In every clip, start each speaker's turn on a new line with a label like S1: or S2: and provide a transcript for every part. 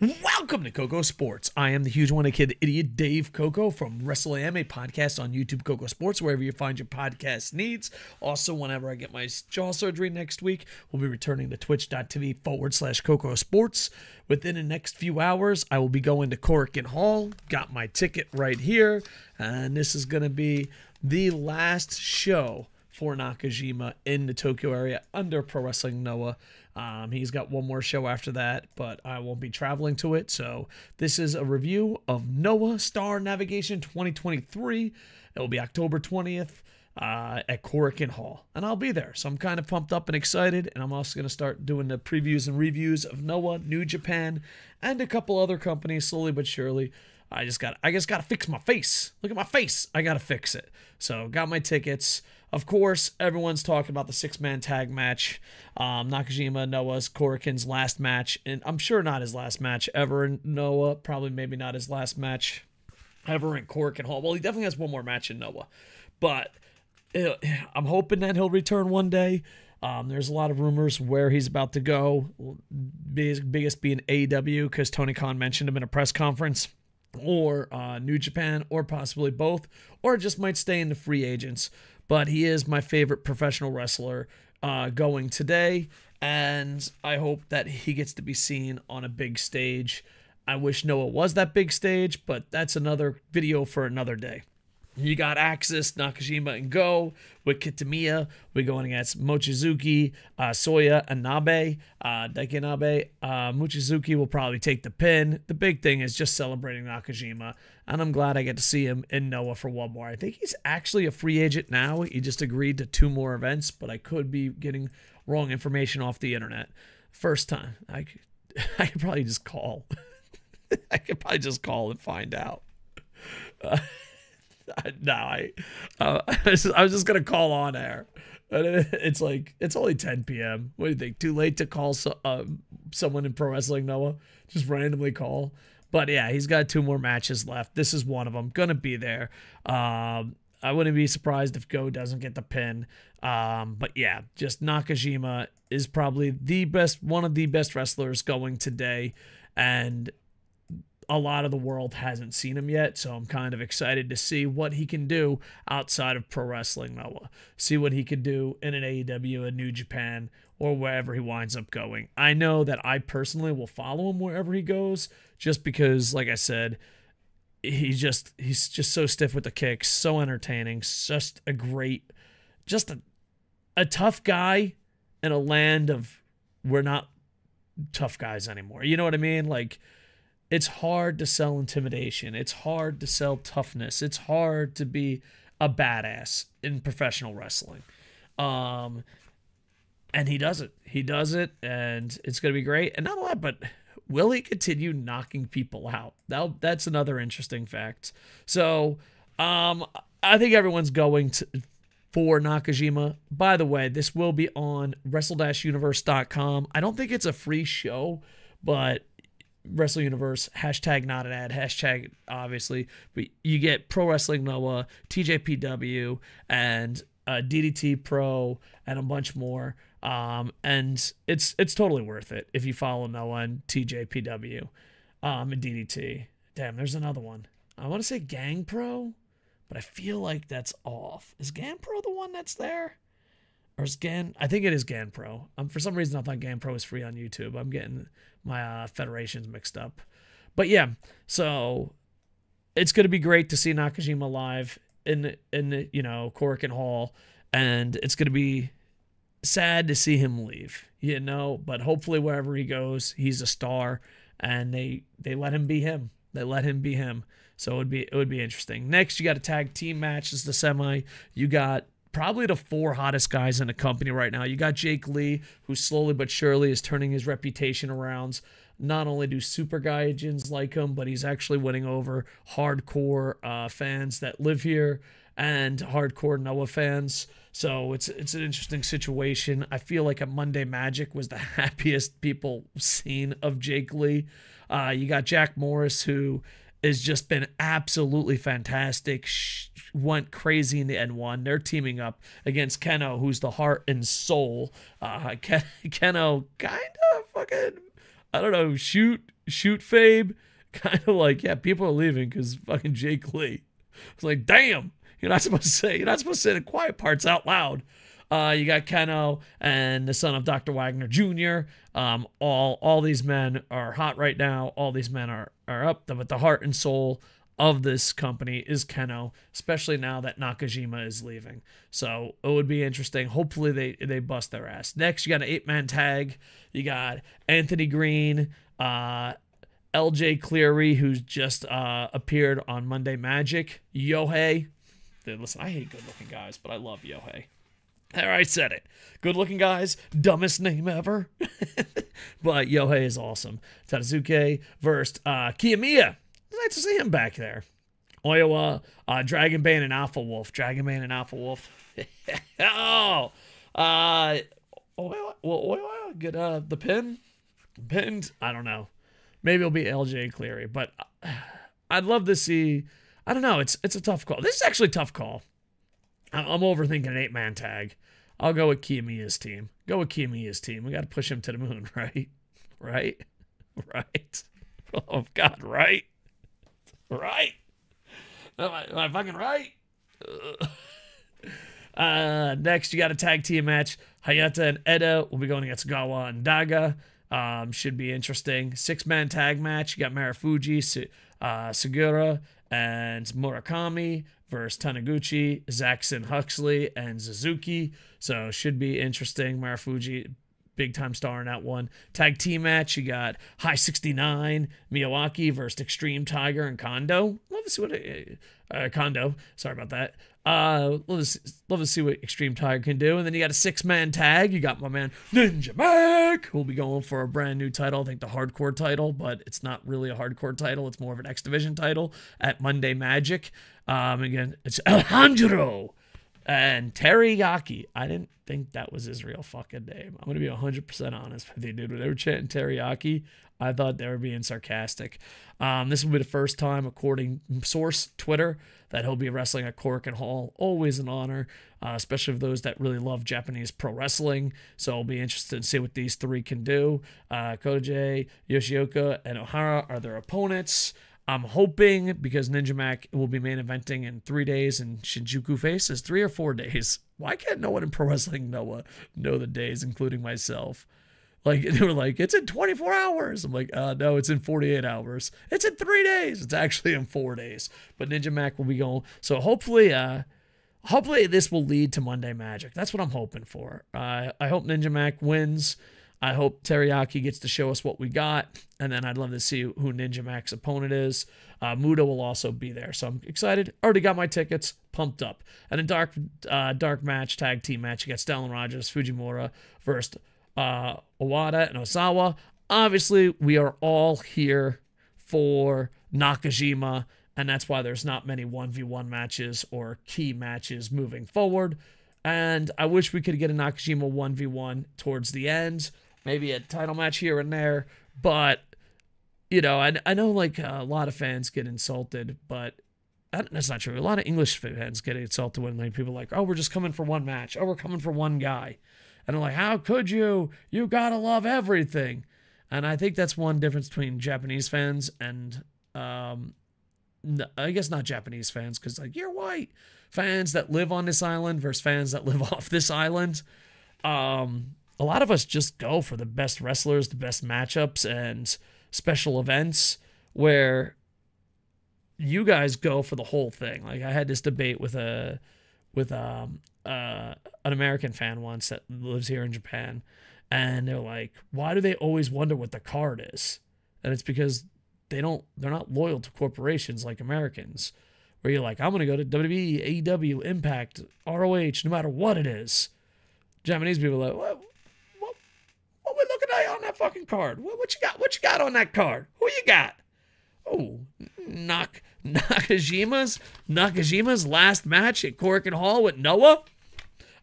S1: Welcome to Koco Sports. I am the huge one a kid, idiot Dave Koco from Wrestle AM, a podcast on YouTube, Koco Sports, wherever you find your podcast needs. Also, whenever I get my jaw surgery next week, we'll be returning to twitch.tv forward slash Koco Sports. Within the next few hours, I will be going to Korakuen Hall. Got my ticket right here, and this is going to be the last show for Nakajima in the Tokyo area under Pro Wrestling Noah. Um, he's got one more show after that, but I won't be traveling to it. So this is a review of Noah Star Navigation 2023. It will be October 20th uh, at Korakuen Hall, and I'll be there. So I'm kind of pumped up and excited, and I'm also going to start doing the previews and reviews of Noah, New Japan, and a couple other companies slowly but surely. I just got I just got to fix my face. Look at my face. I got to fix it. So got my tickets. Of course, everyone's talking about the six man tag match. Um, Nakajima, Noah's, Korakuen's last match. And I'm sure not his last match ever Noah. Probably maybe not his last match ever in Korakuen Hall. Well, he definitely has one more match in Noah. But uh, I'm hoping that he'll return one day. Um, there's a lot of rumors where he's about to go. Biggest, biggest being AEW because Tony Khan mentioned him in a press conference, or uh, New Japan, or possibly both, or just might stay in the free agents but he is my favorite professional wrestler uh, going today, and I hope that he gets to be seen on a big stage. I wish Noah was that big stage, but that's another video for another day. You got Axis, Nakajima, and Go with Kitamiya. We're going against Mochizuki, uh, Soya, and Nabe. Uh. Uh, Mochizuki will probably take the pin. The big thing is just celebrating Nakajima, and I'm glad I get to see him in Noah for one more. I think he's actually a free agent now. He just agreed to two more events, but I could be getting wrong information off the internet. First time. I could, I could probably just call. I could probably just call and find out. Uh, no, I, uh, I, was, I was just gonna call on air. It's like it's only 10 p.m. What do you think? Too late to call so, uh, someone in pro wrestling, Noah? Just randomly call. But yeah, he's got two more matches left. This is one of them. Gonna be there. Um, I wouldn't be surprised if Go doesn't get the pin. Um, but yeah, just Nakajima is probably the best, one of the best wrestlers going today, and a lot of the world hasn't seen him yet, so I'm kind of excited to see what he can do outside of pro wrestling Noah. See what he could do in an AEW, a New Japan, or wherever he winds up going. I know that I personally will follow him wherever he goes, just because, like I said, he's just he's just so stiff with the kicks, so entertaining, just a great, just a a tough guy in a land of we're not tough guys anymore. You know what I mean? Like it's hard to sell intimidation. It's hard to sell toughness. It's hard to be a badass in professional wrestling. Um, and he does it. He does it, and it's going to be great. And not a lot, but will he continue knocking people out? That, that's another interesting fact. So, um, I think everyone's going to for Nakajima. By the way, this will be on wrestle-universe.com. I don't think it's a free show, but Wrestle Universe, hashtag not an ad, hashtag obviously, but you get Pro Wrestling Noah, TJPW, and uh, DDT Pro, and a bunch more. Um, and it's it's totally worth it if you follow Noah and TJPW, um, and DDT. Damn, there's another one. I want to say Gang Pro, but I feel like that's off. Is Gang Pro the one that's there? Or is Gan? I think it is Gan Pro. Um, for some reason, I thought Gan Pro was free on YouTube. I'm getting my uh, federations mixed up. But yeah, so it's going to be great to see Nakajima live in in you know Korakuen Hall, and it's going to be sad to see him leave. You know, but hopefully wherever he goes, he's a star, and they they let him be him. They let him be him. So it would be it would be interesting. Next, you got a tag team match. This is the semi. You got probably the four hottest guys in the company right now. You got Jake Lee, who slowly but surely is turning his reputation around. Not only do super guy gaijins like him, but he's actually winning over hardcore uh, fans that live here and hardcore Noah fans. So it's it's an interesting situation. I feel like a Monday Magic was the happiest people seen of Jake Lee. Uh, you got Jack Morris, who has just been absolutely fantastic. Went crazy in the N1. They're teaming up against Kenoh, who's the heart and soul. Uh, Ken- Kenoh kind of fucking, I don't know, shoot shoot Fabe, kind of like, yeah, people are leaving because fucking Jake Lee. It's like, damn, you're not supposed to say, you're not supposed to say the quiet parts out loud. Uh, you got Kenoh and the son of Dr. Wagner Jr. Um, all all these men are hot right now. All these men are are up, but the heart and soul of this company is Kenoh, especially now that Nakajima is leaving. So it would be interesting. Hopefully they they bust their ass. Next, you got an eight man tag. You got Anthony Green, uh, LJ Cleary, who's just uh, appeared on Monday Magic. Yohei. Listen, I hate good looking guys, but I love Yohei. There, I said it. Good looking guys, dumbest name ever. but Yohei is awesome. Tadasuke versus uh, Kiyomiya. Nice to see him back there. Oiwa, uh, Dragon Bane, and Alpha Wolf. Dragon Bane and Alpha Wolf. oh, uh, Oiwa, get uh, the pin. Pinned? I don't know. Maybe it'll be LJ Cleary, but uh, I'd love to see. I don't know. It's it's a tough call. This is actually a tough call. I'm overthinking an eight man tag. I'll go with Kiyomiya's team. Go with Kiyomiya's team. We got to push him to the moon, right? Right? Right? Oh, God, right? Right? Am I, am I fucking right? Uh, next, you got a tag team match. Hayata and Eda will be going against Gawa and Daga. Um, should be interesting. Six man tag match. You got Marufuji, uh, Sugiura, and Murakami versus Taniguchi, Saxon Huxley, and Suzuki. So should be interesting. Marufuji, big time star in that one. Tag team match, you got Hi69, Miyawaki versus Extreme Tiger and Kondo. Love to see what a, uh Kondo. Sorry about that. Uh, love to, love to see what Extreme Tiger can do. And then you got a six man tag. You got my man Ninja Mac, who'll be going for a brand new title. I think the hardcore title, but it's not really a hardcore title. It's more of an X Division title at Monday Magic. Um, again, it's Alejandro and Teriyaki. I didn't think that was his real fucking name. I'm gonna be 100% honest with you, dude. When they were chanting Teriyaki, I thought they were being sarcastic. Um, this will be the first time, according source Twitter, that he'll be wrestling at Korakuen Hall. Always an honor, uh, especially for those that really love Japanese pro wrestling. So I'll be interested to see what these three can do. Uh, Yoshioka, and Ohara are their opponents. I'm hoping because Ninja Mac will be main eventing in three days and Shinjuku Face is three or four days. Why can't no one in pro wrestling Noah know the days, including myself? Like they were like, it's in 24 hours. I'm like, uh, no, it's in 48 hours. It's in three days. It's actually in four days. But Ninja Mac will be going. So hopefully, uh, hopefully this will lead to Monday Magic. That's what I'm hoping for. Uh, I hope Ninja Mac wins. I hope Teriyaki gets to show us what we got, and then I'd love to see who Ninja Mac's opponent is. Uh, Muda will also be there, so I'm excited. Already got my tickets, pumped up. And a dark, uh, dark match, tag team match. Got Stallion Rogers, Fujimura versus uh, and Osawa. Obviously, we are all here for Nakajima, and that's why there's not many 1v1 matches or key matches moving forward. And I wish we could get a Nakajima 1v1 towards the end, maybe a title match here and there. But, you know, I, I know like a lot of fans get insulted, but that's not true. A lot of English fans get insulted when like people are like, oh, we're just coming for one match. Oh, we're coming for one guy. And I'm like, how could you? You gotta love everything. And I think that's one difference between Japanese fans and, um, I guess not Japanese fans, because like you're white fans that live on this island versus fans that live off this island. Um, a lot of us just go for the best wrestlers, the best matchups, and special events where you guys go for the whole thing. Like I had this debate with a with um uh an American fan once that lives here in Japan, and they're like, why do they always wonder what the card is? And it's because they don't they're not loyal to corporations like Americans, where you're like, I'm gonna go to WWE, AEW, Impact, ROH, no matter what it is. Japanese people are like, what, what, what we looking at on that fucking card? What, what you got? What you got on that card? Who you got? Oh, Nak Nakajima's Nakajima's last match at Korakuen Hall with Noah.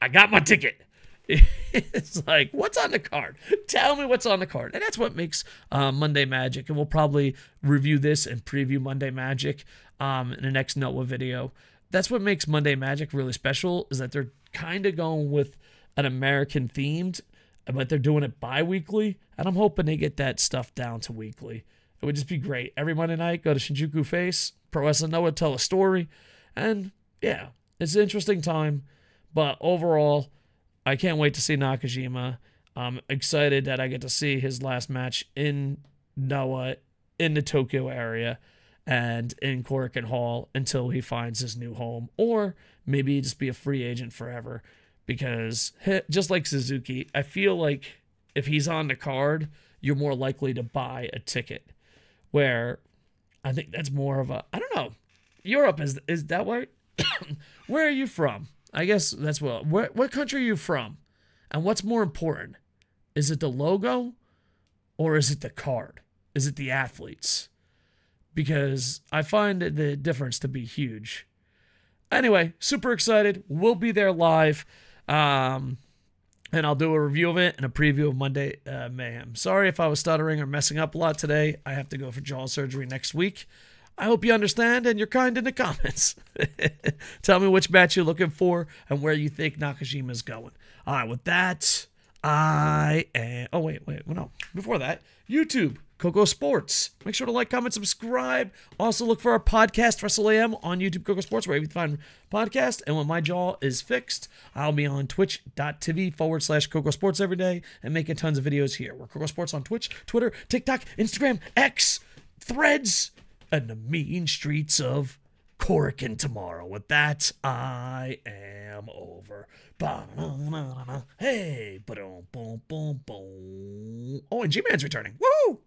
S1: I got my ticket. it's like, what's on the card? Tell me what's on the card. And that's what makes uh, Monday Magic. And we'll probably review this and preview Monday Magic um, in the next Noah video. That's what makes Monday Magic really special is that they're kind of going with an American themed, but they're doing it bi weekly. And I'm hoping they get that stuff down to weekly. It would just be great. Every Monday night, go to Shinjuku Face, Pro Wrestling Noah, tell a story. And yeah, it's an interesting time. But overall, I can't wait to see Nakajima. I'm excited that I get to see his last match in Noah in the Tokyo area and in Korakuen Hall until he finds his new home, or maybe just be a free agent forever. Because just like Suzuki, I feel like if he's on the card, you're more likely to buy a ticket. Where I think that's more of a I don't know. Europe is is that way? Where are you from? I guess that's what. Where, what country are you from? And what's more important? Is it the logo or is it the card? Is it the athletes? Because I find the difference to be huge. Anyway, super excited. We'll be there live. Um, and I'll do a review of it and a preview of Monday uh, Mayhem. Sorry if I was stuttering or messing up a lot today. I have to go for jaw surgery next week. I hope you understand and you're kind in the comments. Tell me which match you're looking for and where you think Nakajima's going. All right, with that, I am. Oh, wait, wait, no. Before that, YouTube, Koco Sports. Make sure to like, comment, subscribe. Also, look for our podcast, Wrestle AM, on YouTube, Koco Sports, where you can find podcast. And when my jaw is fixed, I'll be on twitch.tv forward slash Koco Sports every day and making tons of videos here. We're Coco Sports on Twitch, Twitter, TikTok, Instagram, X, Threads, and the mean streets of Korakuen tomorrow. With that, I am over. Hey, boom, boom, boom, boom. Oh, and G Man's returning. Woo!